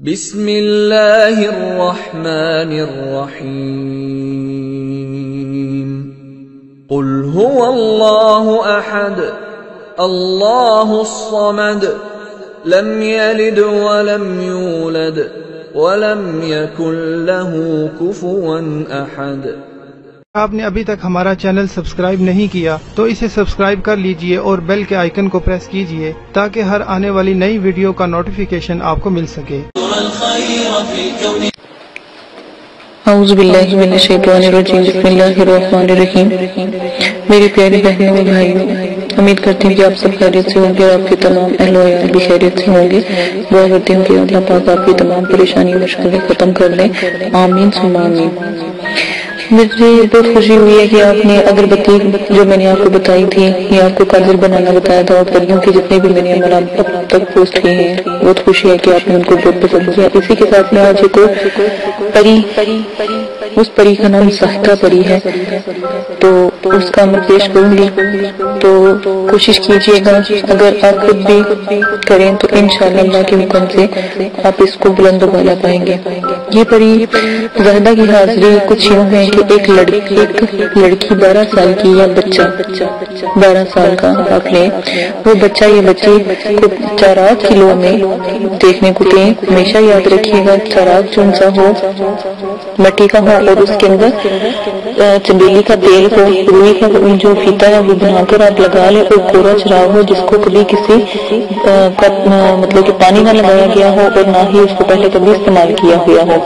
بسم اللہ الرحمن الرحیم قل هو اللہ احد اللہ الصمد لم يلد ولم يولد ولم يكن له كفوا احد آپ نے ابھی تک ہمارا چینل سبسکرائب نہیں کیا تو اسے سبسکرائب کر لیجیے اور بیل کے آئیکن کو پریس کیجیے تاکہ ہر آنے والی نئی ویڈیو کا نوٹیفیکیشن آپ کو مل سکے۔ والخير في الكون اعوذ باللہ من الشیطان الرجیم بسم اللہ الرحمن الرحیم میری پیاری بہنوں و بھائیوں، امید کرتی ہوں کہ آپ سب خیریت سے ہوں گے، اور آپ کے تمام اہل و عیال بھی خیریت سے ہوں گے۔ دعا کرتی ہوں کہ اللہ پاک آپ کی تمام پریشانی مشکلیں ختم کر لیں آمین سم آمین۔ مجھے بہت خوشی ہوئی ہے کہ آپ نے اگربتی جو میں نے آپ کو بتائی تھی یا آپ کو کاجل بنانا بتایا تھا اور پریوں کے جتنے بھی میں نے عمل اب تک پوسٹ کیے ہیں، بہت خوشی ہے کہ آپ نے ان کو بہت پسند کیا۔ اسی کے ساتھ میں آج ایک پری اس پری کا نام سہتا پری ہے۔ تو اس کا میں پیش کروں گی تو کوشش کیجیے گا، اگر آپ خود بھی کریں تو انشاءاللہ اللہ کے حکم سے آپ اس کو بلند و بالا پائیں گے۔ یہ پری زہدہ کی حاضری کچھ یوں ہے کہ ایک لڑکی ایک لڑکی بارہ سال کی یا بچہ، بارہ سال کا آپ لیں۔ وہ بچہ یا بچی کو چاراک کلو میں دیکھنے کو دیں۔ ہمیشہ یاد رکھیے گا چاراک چون سا ہو، مٹی کا ہو اور اس کے اندر چنبیلی کا تیل ہو، روئی کا جو فیتا ہے، وہ بنا کر آپ لگا لیں اور کورا چراغ ہو، جس کو کبھی کسی مطلب کہ پانی نہ لگایا گیا ہو اور نہ ہی اس کو پہلے کبھی استعمال کیا ہوا ہو۔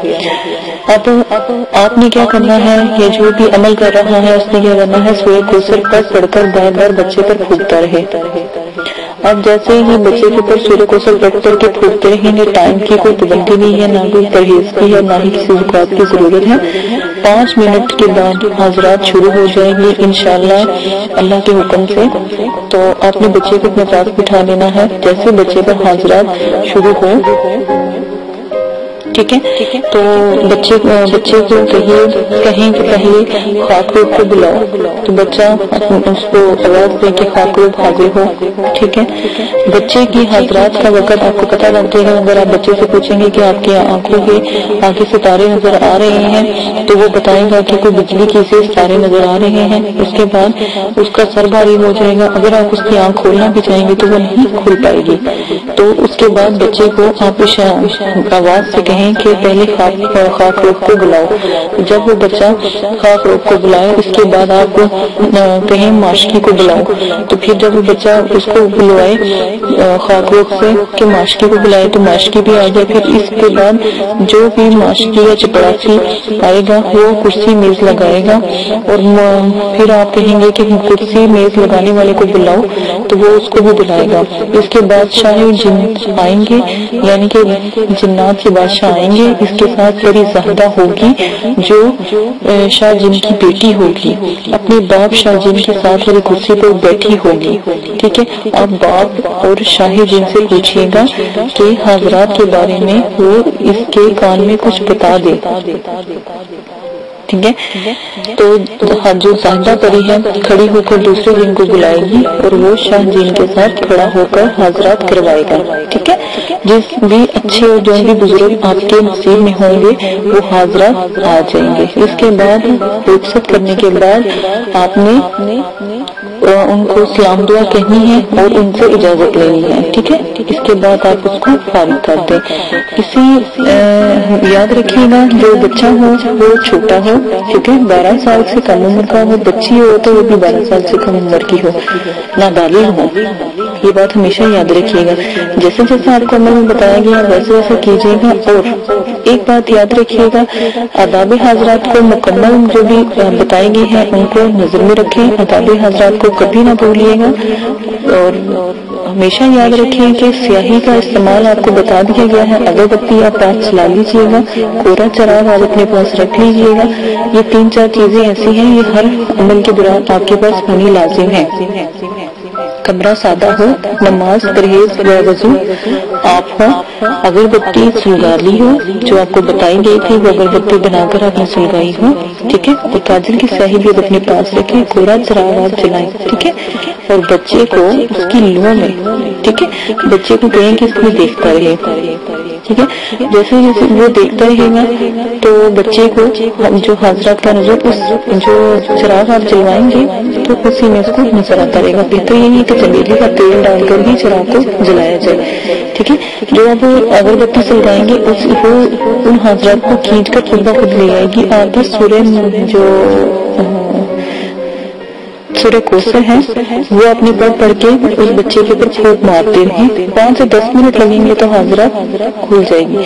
اب آپ نے کیا کرنا ہے؟ یہ جو بھی عمل کر رہا ہے، اس نے کیا کرنا ہے؟ سوئے کو سر پر پڑھ کر بار بار بچے پر پھوکتا رہے۔ اب جیسے ہی بچے کے اوپر سورہ کو سر رکھ کر کے پھوکتے رہیں گے ٹائم کی کوئی پابندی نہیں ہے، نہ کوئی پرہیز کی ہے، نہ ہی کسی زکات کی ضرورت ہے۔ پانچ منٹ کے بعد حاضرات شروع ہو جائیں گے انشاءاللہ اللہ کے حکم سے۔ تو آپ نے بچے کو اپنے پاس بٹھا لینا ہے۔ جیسے بچے پر حاضرات شروع ہو ٹھیک ہے؟ تو بچے بچے کو کہیے کہیں کہ پہلے روپ کو بلاؤ۔ تو بچہ اس کو آواز دے کے خاک روپ حاضر ہو۔ ٹھیک ہے؟ بچے کی حاضرات کا وقت آپ کو پتہ لگ جائے گا اگر آپ بچے سے پوچھیں گے کہ آپ کے آنکھوں کے آگے ستارے نظر آ رہے ہیں تو وہ بتائے گا کہ کوئی بجلی کی سے ستارے نظر آ رہے ہیں۔ اس کے بعد اس کا سر بھاری ہو جائے گا۔ اگر آپ اس کی آنکھ کھولنا بھی چاہیں گے تو وہ نہیں کھل پائے گی۔ تو اس کے بعد بچے کو آپ آواز سے کہیں ہیں کہ پہلے خاک روک کو بلاؤ۔ جب وہ بچہ خاک روک کو بلائے، اس کے بعد آپ کہیں ماشکی کو بلاؤ۔ تو پھر جب وہ بچہ اس کو بلوائے خاک روک سے کہ ماشکی کو بلائے، تو ماشکی بھی آ جائے۔ پھر اس کے بعد جو بھی ماشکی یا چپڑاسی آئے گا، وہ کرسی میز لگائے گا۔ اور پھر آپ کہیں گے کہ کرسی میز لگانے والے کو بلاؤ، تو وہ اس کو بھی بلائے گا۔ اس کے بعد شاہ جن آئیں گے یعنی کہ جنات کے بادشاہ آئیں گے اس کے ساتھ پری زہدہ ہوگی، جو شاہ جن کی بیٹی ہوگی۔ اپنے باپ شاہ جن کے ساتھ میرے کرسی پر بیٹھی ہوگی، ٹھیک ہے؟ اب باپ اور شاہ جن سے پوچھیے گا کہ حضرات کے بارے میں وہ اس کے کان میں کچھ بتا دے۔ ٹھیک ہے تو جو زاہدہ پری ہے کھڑی ہو کر دوسرے دن کو بلائے گی اور وہ شاہ جین کے ساتھ کھڑا ہو کر حاضرات کروائے گا ٹھیک ہے جس بھی اچھے اور جو بھی بزرگ آپ کے نصیب میں ہوں گے وہ حاضرات آ جائیں گے اس کے بعد رخصت کرنے کے بعد آپ نے ان کو سلام دعا کہنی ہے اور ان سے اجازت لینی ہے، ٹھیک ہے؟ اس کے بعد آپ اس کو فارغ کر دیں۔ اسے یاد رکھیے گا جو بچہ ہو، وہ چھوٹا ہو، ٹھیک ہے؟ بارہ سال سے کم عمر کا ہو، بچی ہو تو وہ بھی بارہ سال سے کم عمر کی ہو۔ نابالغ ہو یہ بات ہمیشہ یاد رکھیے گا۔ جیسے جیسے آپ کو عمر میں بتایا گیا، ویسے ویسے کیجیے گا۔ اور ایک بات یاد رکھیے گا، آداب حضرات کو مکمل جو بھی بتائے گئے ہیں، ان کو نظر میں رکھیں۔ آداب حضرات کو کبھی نہ بھولیے گا۔ اور ہمیشہ یاد رکھیں کہ سیاہی کا استعمال آپ کو بتا دیا گیا ہے۔ اگر بتی آپ پاس چلا لیجیے گا۔ کورا چراغ آپ اپنے پاس رکھ لیجیے گا۔ یہ تین چار چیزیں ایسی ہیں، یہ ہر عمل کے دوران آپ کے پاس ہونی لازم ہے کمرہ سادہ ہو، نماز پرہیز و وضو۔ آپ ہو اگربتی سلگالی ہو، جو آپ کو بتائی گئی تھی وہ اگر بتی بنا کر آپ نے سلگائی ہو، ٹھیک ہے؟ اور کاجل کی صحیح بھی اپنے پاس رکھے گورا چراغ آپ جلائیں، ٹھیک ہے؟ اور بچے کو اس کی لو میں، ٹھیک ہے؟ بچے کو کہیں کہ اس میں دیکھتا رہے۔ ٹھیک ہے؟ جیسے جیسے وہ دیکھتا رہے گا تو بچے کو جو حضرات کا نظر، اس جو چراغ آپ جلوائیں گے تو اسی میں اس کو نظر آتا رہے گا۔ بہتر یہی ہے کہ چمیلی کا تیل ڈال کر ہی چراغ کو جلایا جائے۔ ٹھیک ہے؟ جو اب اگربتی سلگائیں گے، اس وہ ان حضرات کو کھینچ کر خود بخود لے آئے گی۔ اور بس سورہ جو سورہ کوسر ہے وہ اپنے پڑھ پڑھ کے اس بچے کے اوپر پھونک مارتے رہیں پانچ سے دس منٹ لگیں گے تو حاضرات کھل جائے گی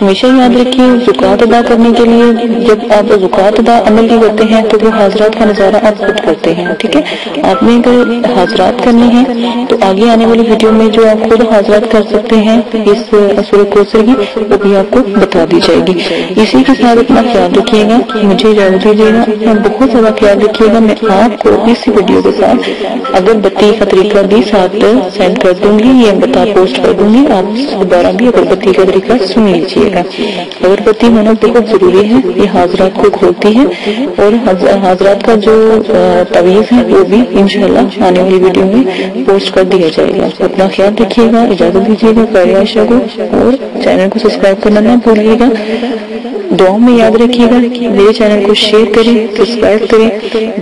ہمیشہ یاد رکھیے زکات ادا کرنے کے لیے جب آپ زکات ادا عمل کی کرتے ہیں تو وہ حاضرات کا نظارہ آپ خود کرتے ہیں، ٹھیک ہے؟ آپ نے اگر حاضرات کرنے ہیں تو آگے آنے والی ویڈیو میں جو آپ خود حاضرات کر سکتے ہیں اس سورہ کوسر کی، وہ بھی آپ کو بتا دی جائے گی۔ اسی کے ساتھ اپنا خیال رکھیے گا، مجھے اجازت دیجیے گا بہت زیادہ خیال رکھیے گا، میں آپ کو اسی ویڈیو کے ساتھ۔ اگر بتی کا طریقہ بھی ساتھ سینڈ کر دوں گی یا بتا پوسٹ کر دوں گی، آپ دوبارہ بھی اگر بتی کا طریقہ سن لیجیے گا۔ اگر بتی ہونا بہت ضروری ہے، یہ حاضرات کو کھولتی ہے۔ اور حاضرات کا جو تویز ہے، وہ بھی انشاءاللہ آنے والی ویڈیو میں پوسٹ کر دیا جائے گا۔ اپنا خیال رکھیے گا، اجازت دیجیے گا کو۔ اور چینل کو سبسکرائب کرنا نہ بھولیے گا۔ دعاؤں میں یاد رکھیے گا میرے چینل کو شیئر کریں سبسکرائب کریں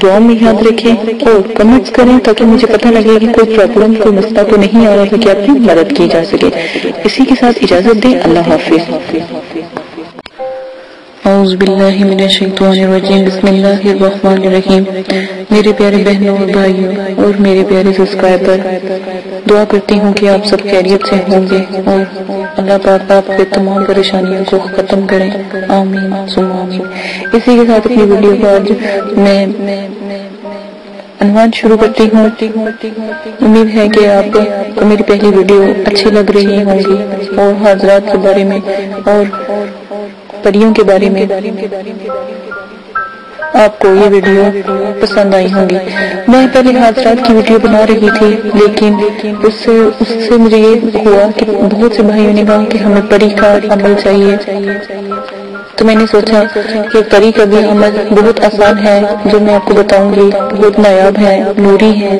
دعاؤں میں یاد رکھیں اور کمنٹس کریں تاکہ مجھے پتہ لگے کہ کوئی پرابلم کوئی مسئلہ تو نہیں آ رہا کہ آپ کی مدد کی جا سکے۔ اسی کے ساتھ اجازت دیں۔ اللہ حافظ۔ اعوذ باللہ من الشیطان الرجیم، بسم اللہ الرحمن الرحیم۔ میرے پیارے بہنوں اور بھائیوں اور میرے پیارے سبسکرائبر، دعا کرتی ہوں کہ آپ سب خیریت سے ہوں گے اور اللہ پاک آپ کے تمام پریشانیوں کو ختم کریں۔ آمین، ثم آمین۔ اسی کے ساتھ اپنی ویڈیو کو آج میں عنوان شروع کرتی ہوں۔ امید ہے کہ آپ کو میری پہلی ویڈیو اچھی لگ رہی ہوں گی اور حضرات کے بارے میں اور پریوں کے بارے میں آپ کو یہ ویڈیو پسند آئی ہوں گی۔ میں پہلے حضرات کی ویڈیو بنا رہی تھی، لیکن اس سے اس سے مجھے یہ ہوا کہ بہت سے بھائیوں نے کہا کہ ہمیں پری کا عمل چاہیے۔ تو میں نے سوچا کہ پری کا بھی عمل بہت آسان ہے جو میں آپ کو بتاؤں گی، بہت نایاب ہے، نوری ہے،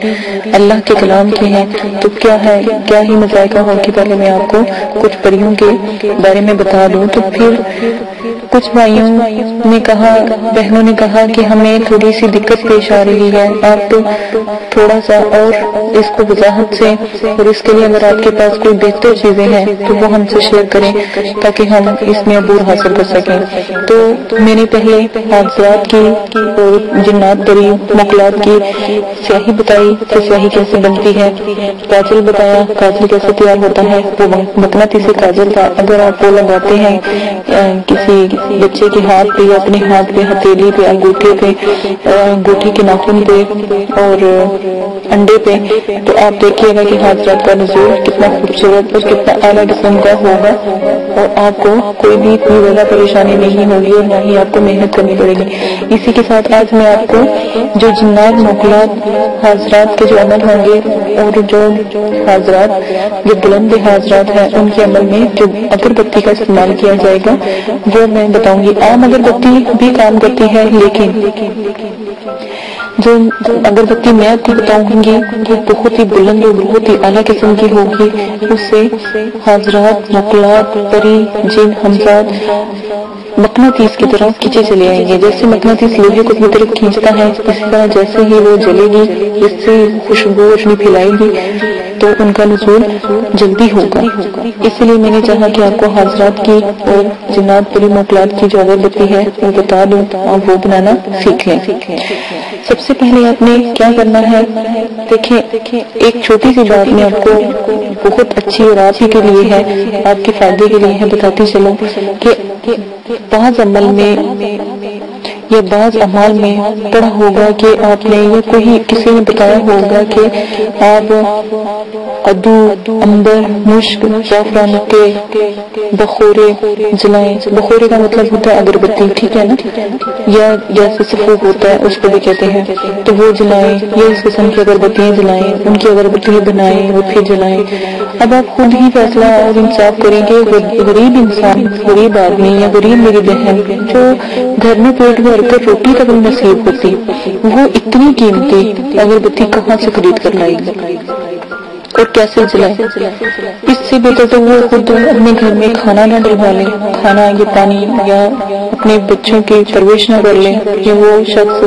اللہ کے کلام کے ہیں۔ تو کیا ہے، کیا ہی مذائقہ ہو کہ پہلے میں آپ کو کچھ پریوں کے بارے میں بتا دوں۔ تو پھر کچھ بھائیوں نے کہا، بہنوں نے کہا کہ ہمیں تھوڑی سی دقت پیش آ رہی ہے، آپ تھوڑا سا اور اس کو وضاحت سے اور اس کے لیے اگر آپ کے پاس کوئی بہتر چیزیں ہیں تو وہ ہم سے شیئر کریں تاکہ ہم اس میں عبور حاصل کر سکیں۔ تو میں نے پہلے حادثات کی اور جنات پری مقلات کی سیاہی بتائی کہ سیاہی کیسے بنتی ہے، کاجل بتایا کاجل کیسے تیار ہوتا ہے، وہ مکناتی سے کاجل تھا۔ اگر آپ وہ لگاتے ہیں کسی بچے کے ہاتھ پہ یا اپنے ہاتھ پہ، ہتھیلی پہ، انگوٹھے پہ انگوٹھی کے ناخن پہ اور انڈے پہ۔ تو آپ دیکھیے گا کہ حضرات کا نظور کتنا خوبصورت اور کتنا اعلیٰ قسم کا ہوگا۔ اور آپ کو کوئی بھی اتنی زیادہ پریشانی نہیں ہوگی اور نہ ہی آپ کو محنت کرنی پڑے گی۔ اسی کے ساتھ آج میں آپ کو جو جنات مغلات حضرات کے جو عمل ہوں گے اور جو حضرات جو بلند حضرات ہیں، ان کے عمل میں جو اگربتی کا استعمال کیا جائے گا، وہ میں بتاؤں گی۔ عام اگربتی بھی کام کرتی ہے، لیکن جو اگربتی میں آپ کو بتاؤں گی وہ بہت ہی بلند اور بہت ہی اعلیٰ قسم کی ہوگی، اس سے حضرات مقلات پری، جن حمزاد مقناطیس کی طرف کھینچے چلے آئیں گے۔ جیسے مقناطیس لوہے کو اپنی طرف کھینچتا ہے، اسی طرح جیسے ہی وہ جلے گی جس سے خوشبو روشنی پھیلائے گی۔ تو ان کا نزول جلدی ہوگا۔ اسی لیے میں نے چاہا کہ آپ کو حضرات کی اور جنات پری مقلات کی جو اگربتی ہے، وہ بتا دوں آپ وہ بنانا سیکھ لیں۔ سب سے پہلے آپ نے کیا کرنا ہے؟ دیکھیں، ایک چھوٹی سی بات میں آپ کو بہت اچھی اور آپ ہی کے لیے ہے، آپ کے فائدے کے لیے ہے، بتاتی چلوں کہ بعض عمل میں یا بعض امال میں پڑھا ہوگا کہ آپ نے یا کوئی کسی نے بتایا ہوگا کہ آپ ادو امبر مشک، زعفران کے بخورے جلائیں۔ بخورے کا مطلب ہوتا ہے اگربتی، ٹھیک ہے نا؟ یا جیسے سفوک ہوتا ہے، اس کو بھی کہتے ہیں۔ تو وہ جلائیں، یا اس قسم کی اگربتیاں جلائیں، ان کی اگربتیاں بنائیں، وہ پھر جلائیں۔ اب آپ خود ہی فیصلہ اور انصاف کریں گے، غریب انسان، غریب آدمی یا غریب میری بہن جو گھر میں پیٹ بھر کر روٹی تک نصیب ہوتی وہ اتنی قیمتی اگربتی کہاں سے خرید کر لائے اور کیسے جلائے اس سے بہتر تو وہ خود اپنے گھر میں کھانا نہ ڈلوا لیں کھانا یا پانی یا اپنے بچوں کی پرویش نہ کر لیں یا وہ شخص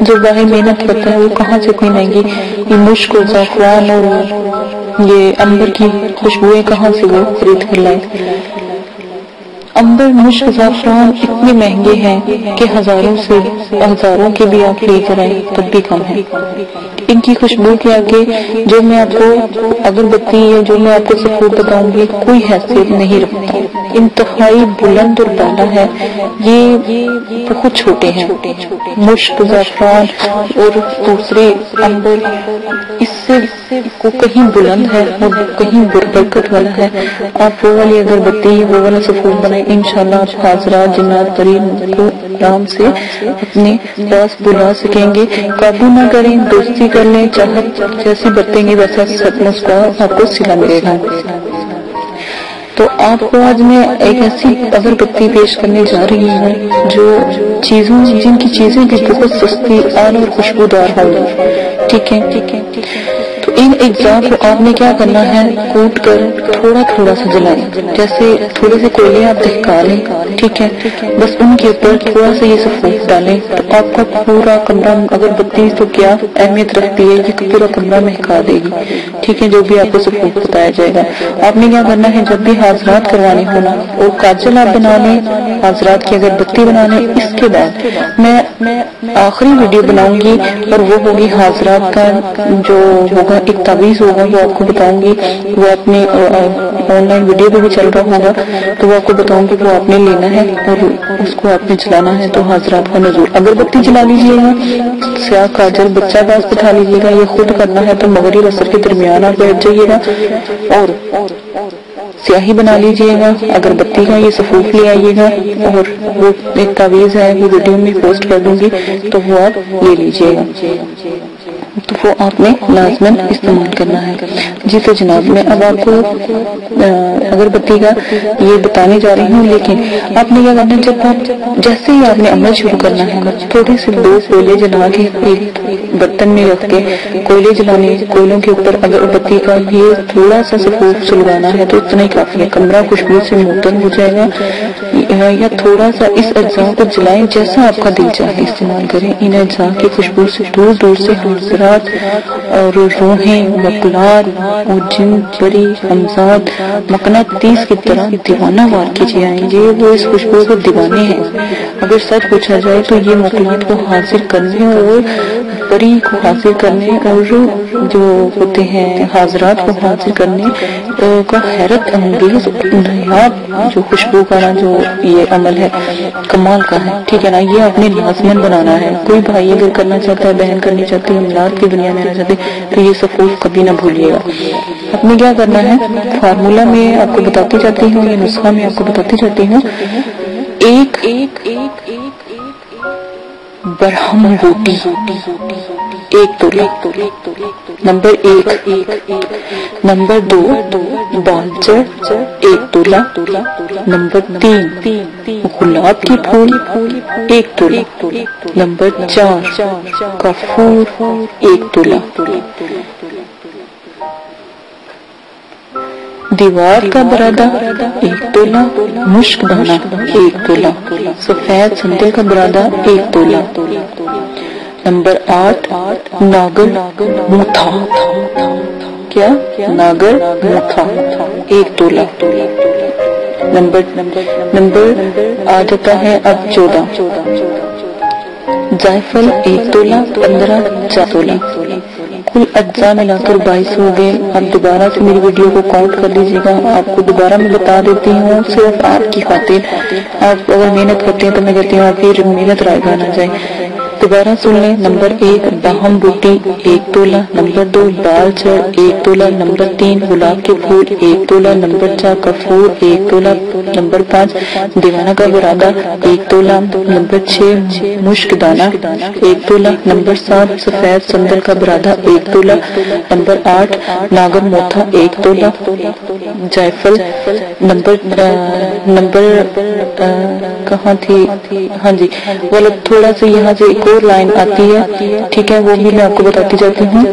جو باہر محنت کرتا ہے، وہ کہاں سے اتنی مہنگی یہ مشک زعفران اور یہ امبر کی خوشبوئیں کہاں سے وہ خرید کر لائے؟ امبر مشک زعفران اتنے مہنگے ہیں کہ ہزاروں سے ہزاروں کے بھی آپ لے کر آئیں تب بھی کم ہے ان کی خوشبو کے آگے جو میں آپ کو اگربتی یا جو میں آپ کو سفور بتاؤں گی، کوئی حیثیت نہیں رکھتا۔ انتہائی بلند اور بالا ہے۔ یہ بہت چھوٹے ہیں۔ مشک، زعفران اور دوسرے امبر اس سے کو کہیں بلند ہے اور کہیں برکت والا ہے۔ آپ وہ والی اگربتی وہ والا سفور بنائیں، انشاءاللہ آپ حاضرات جنات ترین کو آرام سے اپنے پاس بلا سکیں گے۔ قابو نہ کریں، دوستی کر لیں چاہت جیسی برتیں گے ویسا سب کو آپ کو سلا ملے گا تو آپ کو آج میں ایک ایسی اگر بتی پیش کرنے جا رہی ہوں جو چیزوں جن کی چیزیں بھی بہت سستی اور خوشبودار ہوگی ٹھیک ہے ٹھیک ہے ان اجزاء کو آپ نے کیا کرنا ہے؟ کوٹ کر تھوڑا تھوڑا سا جلائیں جیسے تھوڑے سے کوئلے آپ دہکا لیں، ٹھیک ہے؟ بس ان کے اوپر تھوڑا سا یہ سفید ڈالیں۔ تو آپ کا پورا کمرہ اگر بتی تو کیا اہمیت رکھتی ہے یہ پورا کمرہ مہکا دے گی۔ ٹھیک ہے، جو بھی آپ کو سفید بتایا جائے گا۔ آپ نے کیا کرنا ہے؟ جب بھی حاضرات کروانے ہونا اور کاجل آپ بنا لیں۔ حاضرات کی اگر بتی بنا لیں، اس کے بعد میں آخری ویڈیو بناؤں گی اور وہ ہوگی حاضرات کا جو ہوگا ایک تعویذ ہوگا وہ آپ کو بتاؤں گی وہ اپنے آن لائن ویڈیو پہ بھی چل رہا ہوگا تو وہ آپ کو بتاؤں گی وہ آپ نے لینا ہے اور اس کو آپ نے چلانا ہے تو حاضرات کا نظور اگر بتی چلا لیجیے گا سیاہ کاجل بچہ پاس بٹھا لیجیے گا یہ خود کرنا ہے تو مغرب اثر کے درمیان آپ بیٹھ جائیے گا اور سیاہی بنا لیجیے گا اگر بتی کا یہ سفوف لے آئیے گا اور وہ ایک تعویذ ہے وہ ویڈیو میں پوسٹ کر دوں گی تو وہ آپ لے لیجیے گا تو وہ آپ نے لازمن استعمال کرنا ہے۔ جی تو جناب، میں اب آپ کو اگر بتی کا یہ بتانے جا رہی ہوں، لیکن آپ نے کیا کرنا جب آپ، جیسے ہی آپ نے عمل شروع کرنا ہے، تھوڑے سے دو کوئلے جلا کے ایک برتن میں رکھ کے کوئلے جلانے، کوئلوں کے اوپر اگر اگربتی کا یہ تھوڑا سا سفوف سلوانا ہے تو اتنا ہی کافی ہے۔ کمرہ خوشبو سے موتن ہو جائے گا۔ یا تھوڑا سا اس اجزاء کو جلائیں جیسا آپ کا دل چاہے۔ استعمال کریں۔ ان اجزاء کی خوشبو سے دور دور سے حاضرات اور روحیں، مقلات اور جن بڑی حمزاد مقناطیس کی طرح دیوانہ وار کیجیے آئیں گے۔ وہ اس خوشبو کو دیوانے ہیں۔ اگر سچ پوچھا جائے تو یہ مقلات کو حاصل کرنے اور بڑی کو حاصل کرنے اور جو ہوتے ہیں حاضرات کو حاصل کرنے کا حیرت انگیز نایاب جو خوشبو کا نا جو یہ عمل ہے کمال کا ہے ٹھیک ہے نا یہ اپنے لازمن بنانا ہے کوئی بھائی اگر کرنا چاہتا ہے بہن کرنی چاہتی ہے املاک کی دنیا میں آنا چاہتے تو یہ سفوف کبھی نہ بھولیے گا آپ نے کیا کرنا ہے فارمولا میں آپ کو بتاتی جاتی ہوں یا نسخہ میں آپ کو بتاتی جاتی ہوں ایک برہم روٹی ایک تولا نمبر ایک نمبر دو بالچر ایک تولا نمبر تین گلاب کے پھول ایک تولا نمبر چار کفور ایک تولا دیوار کا برادہ ایک تولا مشک دانا ایک تولا سفید سندل کا برادہ ایک تولا نمبر آٹھ ناگر موتھا۔ کیا؟ ناگر، موتھا۔ ایک تولا نمبر نمبر آ جاتا ہے اب چودہ۔ جائفل ایک تولا پندرہ، چار کل اجزاء ملا کر بائیس ہو گئے۔ آپ دوبارہ سے میری ویڈیو کو کاؤنٹ کر لیجیے گا۔ آپ کو دوبارہ میں بتا دیتی ہوں، صرف آپ کی خاطر۔ آپ اگر محنت کرتے ہیں تو میں کہتی ہوں آپ کی محنت رائے گا نہ جائے۔ دوبارہ سن لیں نمبر ایک باہم بوٹی ایک تولا نمبر دو بال چڑ ایک تولا نمبر تین گلاب کے پھول ایک تولا نمبر چار کفور ایک تولا نمبر پانچ دیوانہ کا برادہ ایک تولا نمبر چھ مشک دانہ ایک تولا نمبر سات سفید سندر کا برادہ ایک تولا نمبر آٹھ ناگر موتھا ایک تولا جائفل نمبر نمبر کہاں تھی ہاں جی وہ تھوڑا سا یہاں سے ایک اور لائن آتی ہے، ٹھیک ہے، وہ بھی میں آپ کو بتاتی جاتی ہوں۔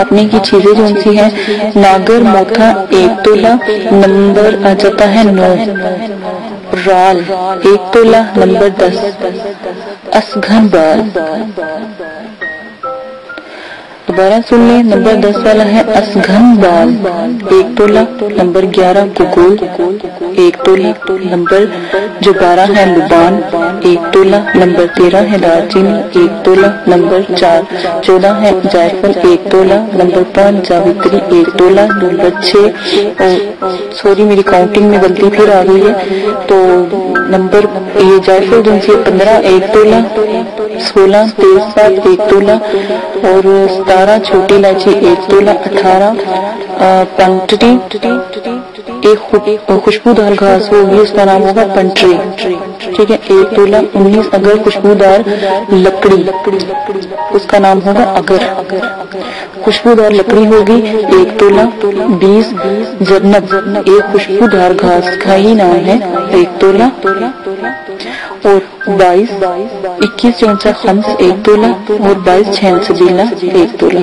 آپ نے کی چیزیں جو سی ہیں، ناگر موتھا ایک تولا نمبر آ جاتا ہے نو۔ رال، ایک تولہ، نمبر دس۔ اسگھن بال دوبارہ سن لیں نمبر دس والا ہے اسگھن بال۔ ایک تولا نمبر گیارہ گگول۔ ایک تولا نمبر جو بارہ ہے لبان۔ ایک تولا نمبر تیرہ ہے دار چینی ایک تولا نمبر چار، چودہ ہے جائفل۔ ایک تولا نمبر پانچ جاوتری۔ ایک تولا نمبر چھ۔ سوری، میری کاؤنٹنگ میں غلطی پھر آ گئی ہے۔ تو نمبر یہ جائفل جو سی پندرہ، ایک تولا سولہ تیز سات ایک تولا اور ستارہ چھوٹی الائچی ایک تولا اٹھارہ پنٹری، ایک خوشبودار گھاس ہوگی اس کا نام ہوگا پنٹری، ٹھیک ہے، ایک تولا انیس اگر خوشبودار لکڑی، اس کا نام ہوگا اگر خوشبودار لکڑی ہوگی، ایک تولا بیس، جنت، ایک خوشبودار گھاس کا ہی نام ہے، ایک تولا اور بائیس، اکیس چونسا خمس ایک تولا اور بائیس چھین سجیلا ایک تولا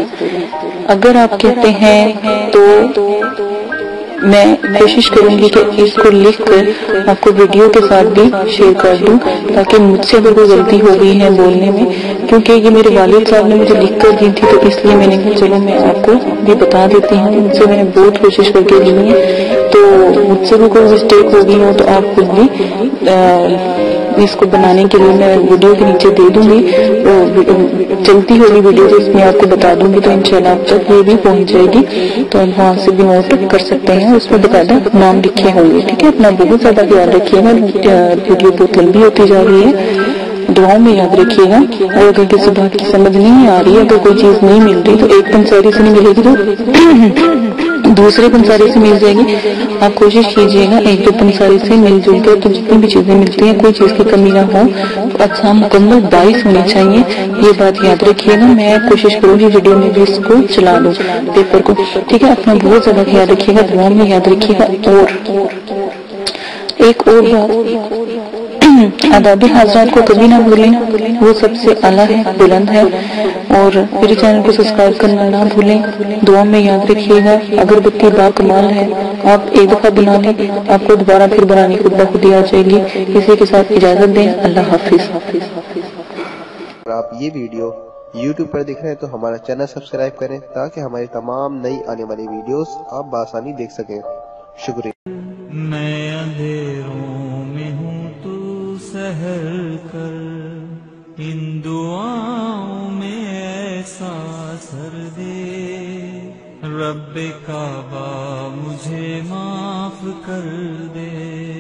اگر آپ کہتے ہیں تو میں کوشش کروں گی کہ اس کو لکھ کر آپ کو ویڈیو کے ساتھ بھی شیئر کر دوں تاکہ مجھ سے اگر کوئی غلطی ہو گئی ہے بولنے میں، کیونکہ یہ میرے والد صاحب نے مجھے لکھ کر دی تھی، تو اس لیے میں نے کہا چلو میں آپ کو بھی بتا دیتی ہوں مجھ سے میں نے بہت کوشش کر کے لی ہے۔ تو مجھ سے بھی کوئی مسٹیک ہو گئی ہو تو آپ خود بھی اس کو بنانے کے لیے میں ویڈیو کے نیچے دے دوں گی۔ چلتی ہوگی ویڈیو تو اس میں آپ کو بتا دوں گی تو انشاءاللہ آپ تک یہ بھی پہنچ جائے گی۔ تو آپ وہاں سے بھی نوٹ کر سکتے ہیں، اس میں باقاعدہ نام لکھے ہوں گے، ٹھیک ہے؟ اپنا بہت زیادہ خیال رکھیے گا۔ ویڈیو بہت لمبی ہوتی جا رہی ہے۔ دعاؤں میں یاد رکھیے گا۔ اور اگر کسی بات کی سمجھ نہیں آ رہی اگر کوئی چیز نہیں مل رہی تو ایک پنساری سے نہیں ملے گی تو دوسرے پنساری سے مل جائے گی۔ آپ کوشش کیجیے گا ایک دو پنساری سے مل جل کر تو جتنی بھی چیزیں ملتی ہیں کوئی چیز کی کمی نہ ہو۔ اچھا مکمل بائیس ہونی چاہیے۔ یہ بات یاد رکھیے گا میں کوشش کروں گی ویڈیو میں بھی اس کو چلا دوں پیپر کو۔ ٹھیک ہے اپنا بہت زیادہ خیال رکھیے گا دعاؤں میں یاد رکھیے گا۔ اور ایک اور بات۔ آدابی حضرات کو کبھی نہ بھولیں، وہ سب سے اعلیٰ ہے، بلند ہے۔ اور میرے چینل کو سبسکرائب کرنا نہ بھولیں۔ دعا میں یاد رکھیے گا، اگر بتی با کمال ہے، آپ ایک دفعہ بنا لیں، آپ کو دوبارہ پھر بنانے کی خودی آ جائے گی۔ اسی کے ساتھ اجازت دیں۔ اللہ حافظ۔ اگر آپ یہ ویڈیو یوٹیوب پر دیکھ رہے ہیں تو ہمارا چینل سبسکرائب کریں تاکہ ہماری تمام نئی آنے والی ویڈیوز آپ بآسانی دیکھ سکیں۔ شکریہ۔ ان دعاؤں میں ایسا سر دے۔ رب کعبہ مجھے معاف کر دے۔